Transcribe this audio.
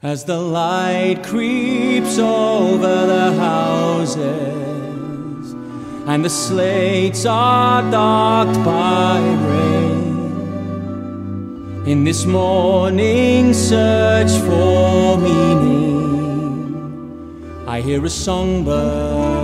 As the light creeps over the houses and the slates are darked by rain, in this morning search for meaning, I hear a songbird.